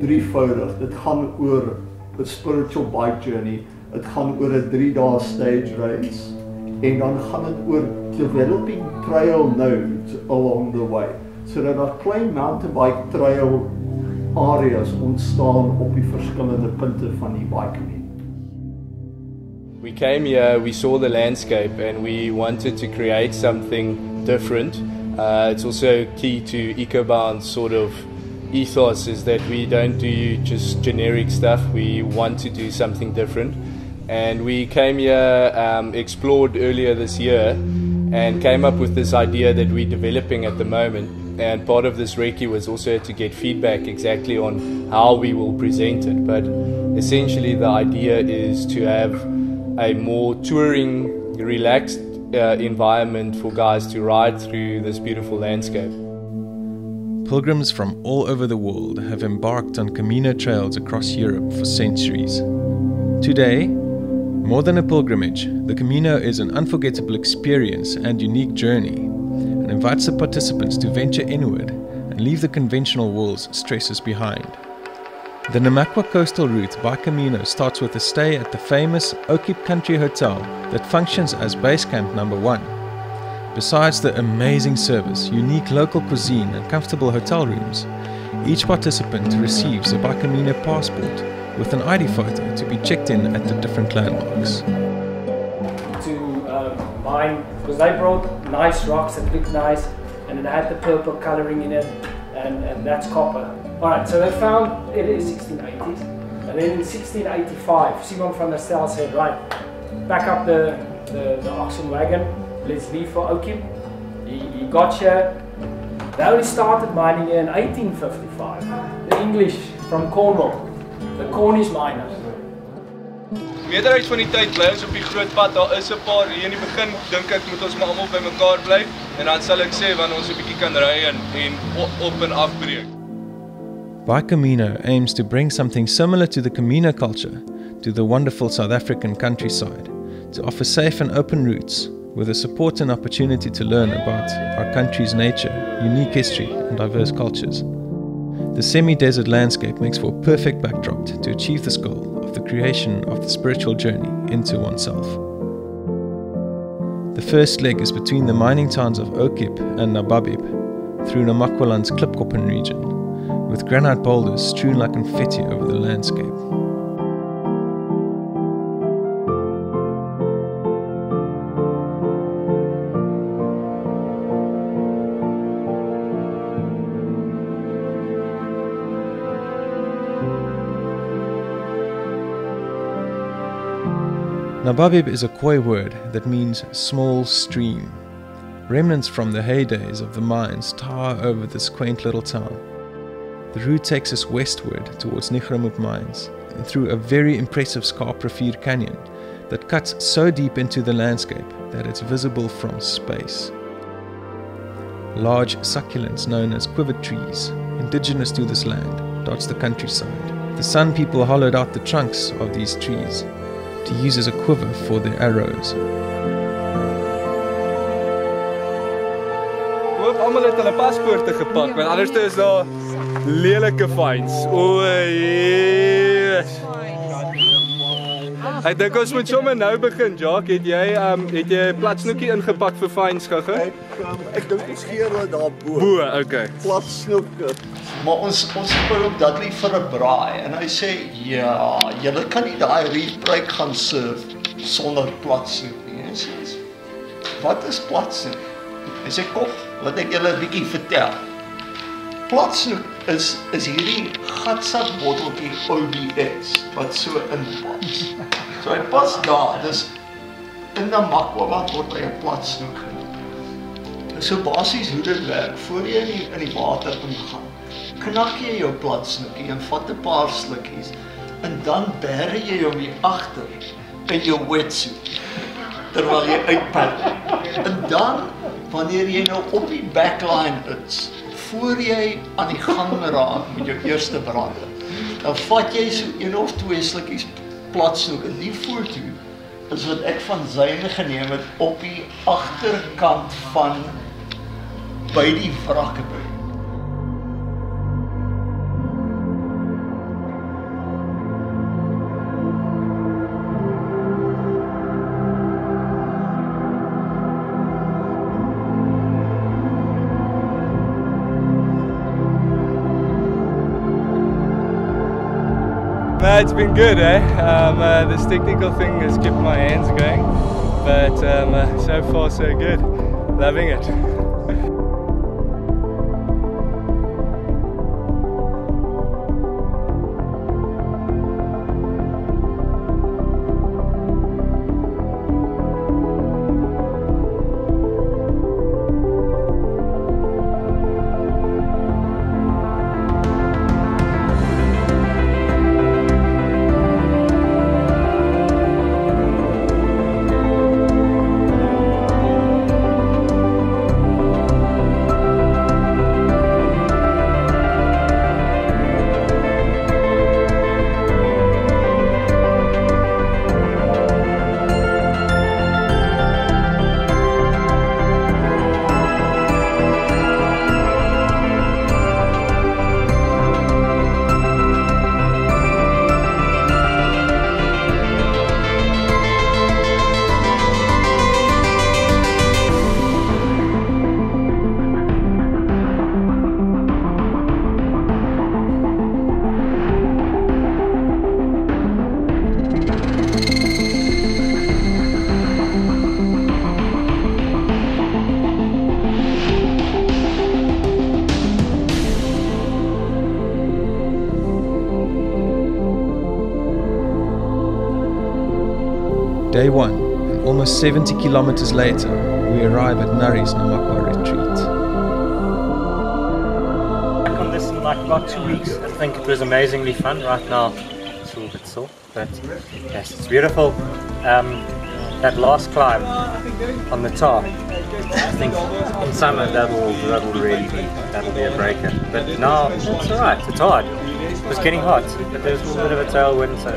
drievoudig. Dit gaan oor 'n spiritual bike journey. Dit gaan oor 'n 3 dae stage race en dan gaan dit oor developing trail nodes along the way. So dat daar klein mountain bike trail areas ontstaan op die verskillende punte van die bike community. We came here, we saw the landscape, and we wanted to create something different. Uh, it's also key to EcoBound's sort of ethos is that we don't do just generic stuff. We want to do something different. And we came here, um, explored earlier this year, and came up with this idea that we're developing at the moment. And part of this recce was also to get feedback exactly on how we will present it. But essentially, the idea is to have a more touring, relaxed uh, environment for guys to ride through this beautiful landscape. Pilgrims from all over the world have embarked on Camino trails across Europe for centuries. Today, more than a pilgrimage, the Camino is an unforgettable experience and unique journey, and invites the participants to venture inward and leave the conventional world's stresses behind. The Namakwa coastal route Bikamino starts with a stay at the famous Okiep Country Hotel that functions as base camp number one. Besides the amazing service, unique local cuisine, and comfortable hotel rooms, each participant receives a Bikamino passport with an ID photo to be checked in at the different landmarks. to um, mine because they brought nice rocks that looked nice and it had the purple coloring in it and, and that's copper. Alright, so they found it is 1680s and then in 1685 Simon van der Stel said, right, back up the, the, the oxen wagon, let's leave for Oakham. He, he got here. They only started mining here in 1855. The English from Cornwall, the Cornish miners. meerderheid van die tyd bly ons op die groot pad. Daar is 'n paar hier in die begin dink ek moet ons maar almal bymekaar bly en dan sal ek sê wanneer ons 'n bietjie kan ry en en op, en af breek. Bicamino aims to bring something similar to the Camino culture to the wonderful South African countryside, to offer safe and open routes with the support and opportunity to learn about our country's nature, unique history, and diverse cultures. The semi desert landscape makes for a perfect backdrop to achieve this goal of the creation of the spiritual journey into oneself. The first leg is between the mining towns of Okiep and Nababeep through Namakwaland's Klipkoppen region, with granite boulders strewn like confetti over the landscape. Nababeep is a Khoi word that means small stream. Remnants from the heydays of the mines tower over this quaint little town. The route takes us westward towards Nigramoep mines and through a very impressive Scarprofir canyon that cuts so deep into the landscape that it's visible from space. Large succulents known as quiver trees, indigenous to this land, dots the countryside. The Sun people hollowed out the trunks of these trees to use as a quiver for their arrows. Hoop almal het hulle paspoorte gepak want anders is daar lelike. Ek dink ons moet sommer nou begin, Jacques. Het jy um het jy 'n plat snoekie ingepak vir fines gaga? Ek um, ek dink ons gee hulle daar bo. Bo, okay. Plat snoeke. Maar ons ons speel op Dudley vir 'n braai en hy sê ja, julle kan nie daai reef break gaan surf sonder plat snoek nie. Hy sê wat is plat snoek? Hy sê kom, laat ek julle 'n bietjie vertel. Plat snoek is is hierdie gatsak botteltjie OBS wat so inpas. So hy pas daar. Dis in 'n makwa word hy 'n plat snoek genoem. So basies hoe dit werk, voor jy in die, in die water ingaan, knak jy jou plat snoekie en vat 'n paar slukkies en dan bære jy hom hier agter in jou wetsuit terwyl jy uitpaddel. En dan wanneer jy nou op die backline is, voor jy aan die gang raak met jou eerste brande, dan vat jy so een of twee slukkies plat snoek en die foto is wat ek van syne geneem het op die agterkant van by die wrakke it's been good, eh? Um, uh, this technical thing has kept my hands going, but um, uh, so far so good. Loving it. 70 kilometers later, we arrive at Naries Namakwa retreat. Back on this in like about two weeks. I think it was amazingly fun. Right now, it's a little bit sore, but yes, it's beautiful. Um, that last climb on the top, I think in summer that'll that'll really be that'll be a breaker. But now it's alright. It's hard. It's getting hot, but there's a little bit of a tailwind, so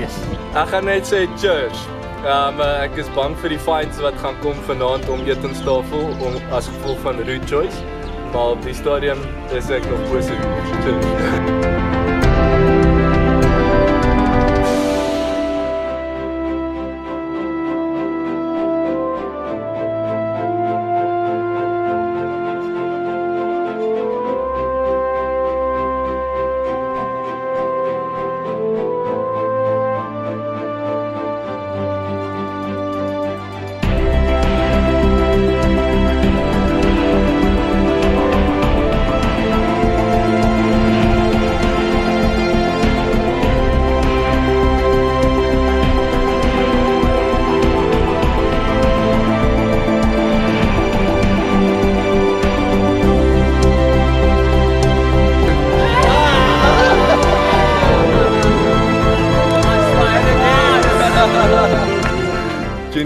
yes. Ek gaan net sê church. Um ek is bang vir die finds wat gaan kom vanaand om etenstafel om as gevolg van route choice. Maar op die stadium is ek nog positief.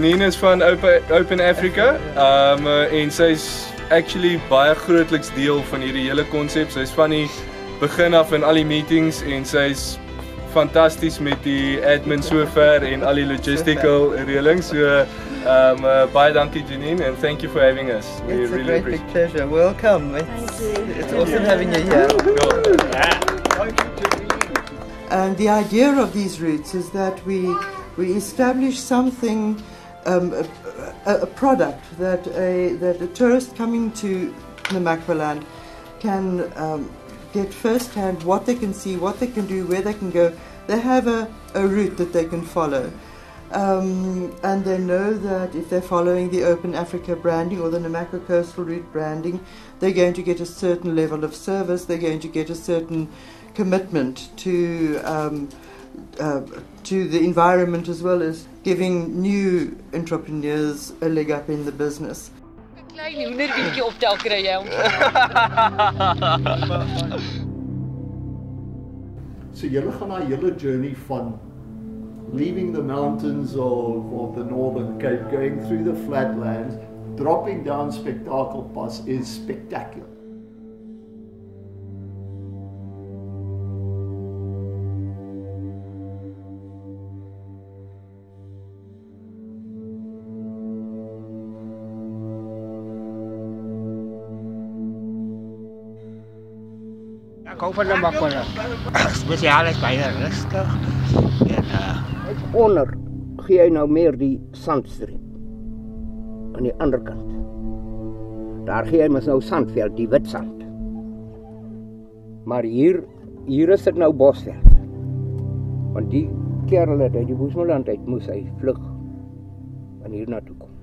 Janine is van Open Open Africa. Um uh, en sy's actually baie grootliks deel van hierdie hele konsep. Sy's van die begin af in al die meetings en sy's fantasties met die admin sover en al die logistical reëlings. So um uh, baie dankie Janine and thank you for having us. We it's really a great big pleasure. Welcome. It's, it's awesome having you here. And the idea of these routes is that we we establish something, um, a, a, product that a that a tourist coming to Namakwaland can um, get firsthand what they can see, what they can do, where they can go. They have a, a route that they can follow. Um, and they know that if they're following the Open Africa branding or the Namakwa Coastal Route branding, they're going to get a certain level of service, they're going to get a certain commitment to um, uh, to the environment as well as giving new entrepreneurs a leg up in the business. Klein hoenderbietjie optel kry jy om. So julle gaan daai hele journey van leaving the mountains of, of the northern Cape, going through the flatlands, dropping down Spectacle Pass is spectacular. Ek hou van die makwana. Spesiaal is baie rustig. En uh onder gee hy nou meer die sandstreep aan die ander kant. Daar gee hy mos nou sandveld, die wit sand. Maar hier hier is dit nou bosveld. Want die kerel het uit die Boesmanland uit moes hy vlug en hier na toe kom.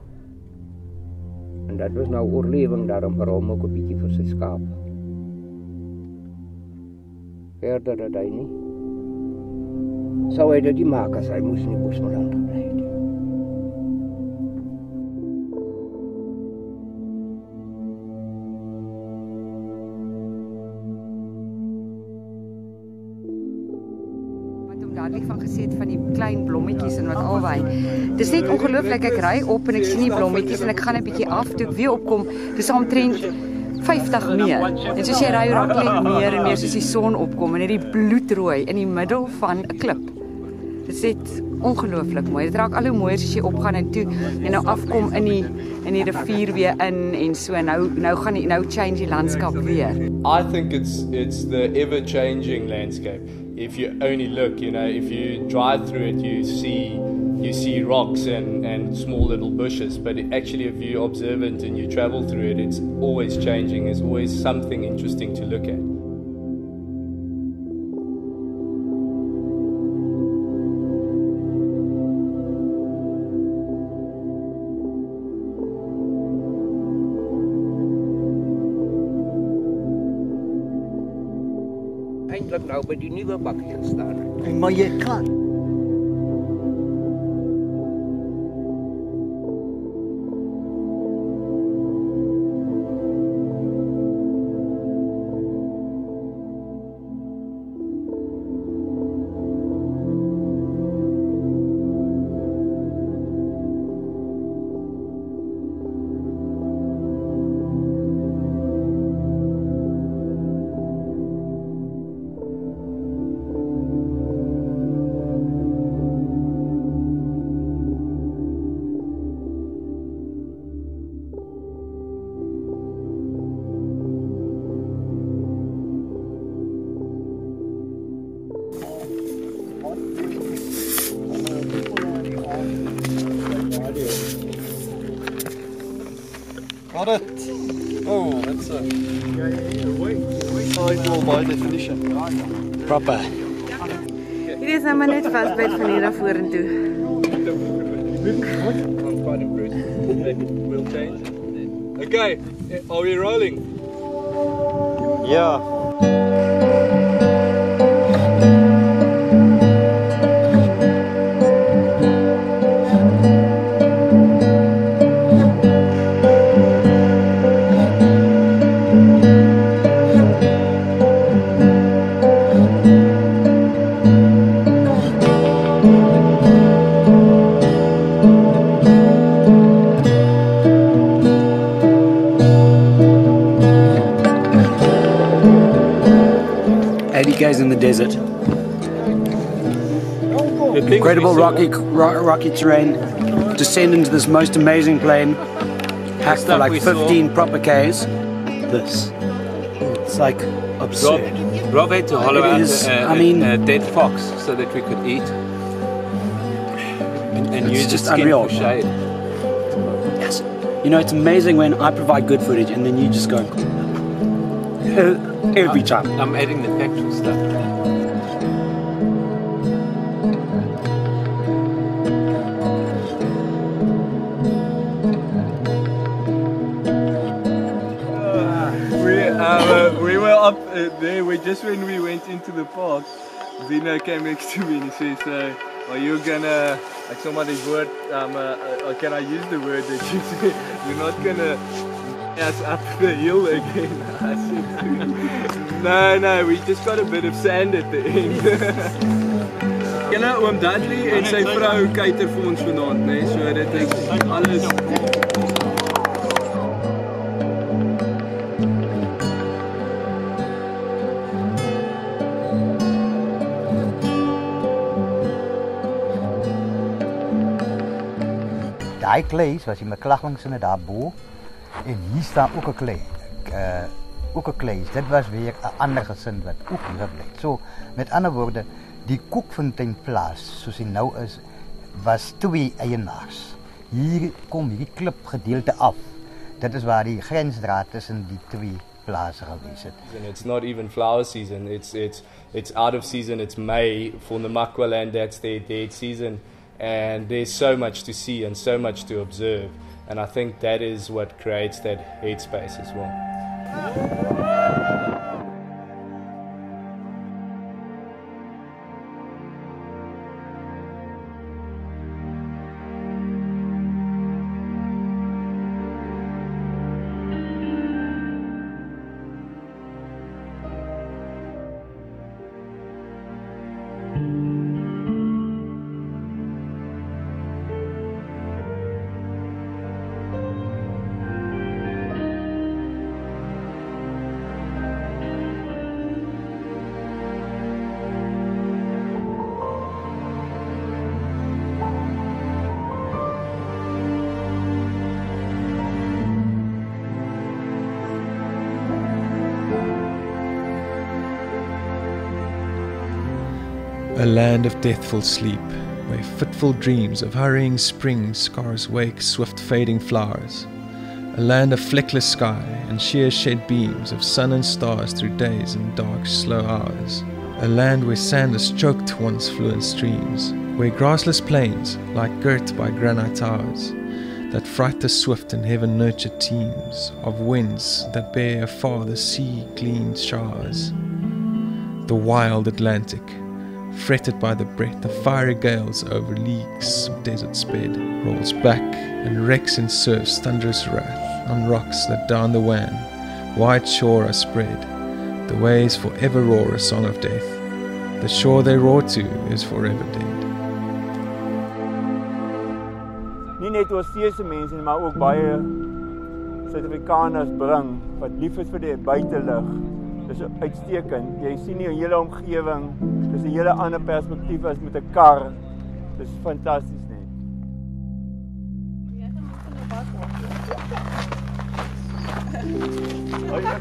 En dat was nou oorlewing daarom vir hom ook 'n bietjie vir sy skaap. Verder dat hy nie sou hy dit maak as hy moes in die Boesmanland bly. dadelik van gesê het van die klein blommetjies en wat alwaai. Dis net ongelooflik ek ry op en ek sien die blommetjies en ek gaan 'n bietjie af toe ek weer opkom. Dis omtrent 50 meer. En soos jy ry raak net meer en meer soos die son opkom en hierdie bloedrooi in die middel van 'n klip. Dit is ongelooflik mooi. Dit raak al hoe mooier as jy opgaan en toe en nou afkom in die in die rivier weer in en so nou nou gaan die nou change die landskap weer. I think it's it's the ever changing landscape. if you only look, you know, if you drive through it, you see you see rocks and, and small little bushes. But it, actually, if you're observant and you travel through it, it's always changing. There's always something interesting to look at. eintlik nou by die nuwe bakkie staan. Maar jy kan Got it. Oh, that's a. Sidewall by definition. Proper. Hier is nou maar net vasbyt van hier af vorentoe. I'm quite impressed. We'll change. Okay, are we rolling? Yeah. In the desert. Incredible rocky, ro- rocky terrain. Descend into this most amazing plain. Hack for like 15 proper Ks. This. It's like absurd. Rob, Rob had to hollow out is, a, a, I mean- a dead fox so that we could eat. And, and It's use just skin unreal. for shade. Yes. You know, it's amazing when I provide good footage and then you just go every time. I'm adding the factual stuff. We, uh, we were up uh, there we, just when we went into the park. Vino came next to me and he says, uh, Are you gonna, like somebody's word, um, uh, uh, can I use the word that you said? You're not gonna ass up the hill again. No, no, we just got a bit of sand at the end. Julle oom Dudley en sy vrou kuiter vir ons vanaand, né? Nee? So dit is alles Daai klei was die McLaglinsinne daarbo en hier staan ook 'n klei. Uh ook 'n klei. Dit was weer 'n ander gesin wat ook bly. So met ander woorde, die Koekfontein plaas soos dit nou is, was twee eienaars. Hier kom hierdie klip gedeelte af. Dit is waar die grensdraad tussen die twee plase gewees het. And it's not even flower season. It's it's it's out of season. It's May for Namakwa land. That's their dead season, and there's so much to see and so much to observe. And I think that is what creates that headspace as well. A land of deathful sleep, where fitful dreams of hurrying spring scars wake swift fading flowers. A land of fleckless sky and sheer shed beams of sun and stars through days and dark, slow hours. A land where sand is choked once fluent streams, where grassless plains lie girt by granite towers, that fright the swift and heaven nurtured teams of winds that bear afar the sea gleamed showers. The wild Atlantic, fretted by the breath of fiery gales over leagues of desert sped, rolls back and wrecks in surf's thunderous wrath on rocks that down the wan, wide shore are spread. The waves forever roar a song of death. The shore they roar to is forever dead. Nie net oor seese mense nie, maar ook baie Suid-Afrikaners bring wat lief is vir die buitelug. is uitstekend. Je ziet je hele omgeven. Dus een hele andere perspectief als met een kar. Het is fantastisch, nee. Oh, je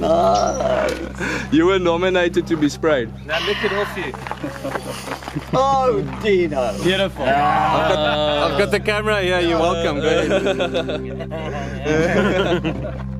You were nominated to be sprayed. Now lick it off you. Oh, Dino. Beautiful. I've, got, I've got the camera here. You're welcome. Go ahead.